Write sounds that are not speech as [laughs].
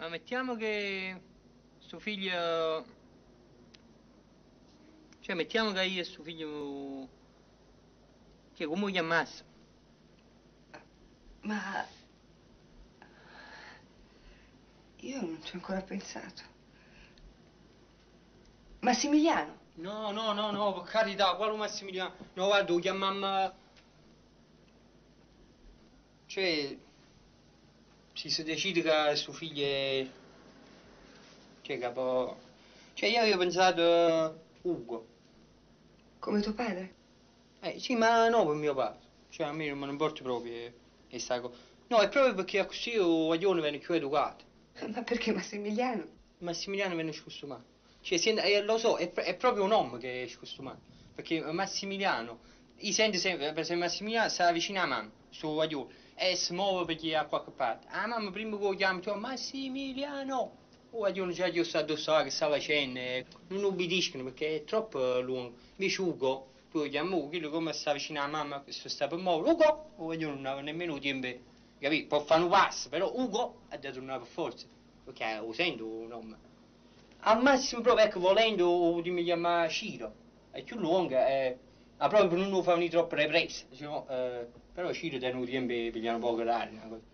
Ma mettiamo che suo figlio... Cioè, mettiamo che io e suo figlio... Che come gli ammazza? Ma... Io non ci ho ancora pensato. Massimiliano? No, no, no, no, per carità, quale Massimiliano? No, guarda, lo chiamiamo... Cioè... Se si decide che suo figlio è... Cioè, capo... Cioè, io avevo pensato... Ugo. Come tuo padre? Eh, sì, ma no per mio padre. Cioè, a me non importa proprio questa cosa. No, è proprio perché così il guaglione viene più educato. [laughs] Ma perché Massimiliano? Massimiliano viene scostumato. Cioè, si- eh, lo so, è, è proprio un uomo che è scostumato. Perché Massimiliano, io sento sempre, per esempio Massimiliano sta vicino a mamma, suo guaglione, e si muove perché è a qualche parte. Ah, mamma prima che lo chiama, tu Massimiliano! O guaglione già gli sta addosso che sta facendo, e non obbediscono perché è troppo lungo. Invece Ugo, tu lo chiami Ugo, quello come sta vicino a mamma, che si sta per muovere, Ugo! O guaglione non aveva nemmeno tempo, capito? Può fare un passo, però Ugo ha da tornare per forza, perché lo sento un nome. Al massimo proprio, ecco, volendo mi chiama Ciro, è più lunga, eh, ma proprio per non venire troppo ripresa, diciamo, eh, però Ciro tiene un tempo per pigliare un po' l'aria, una cosa.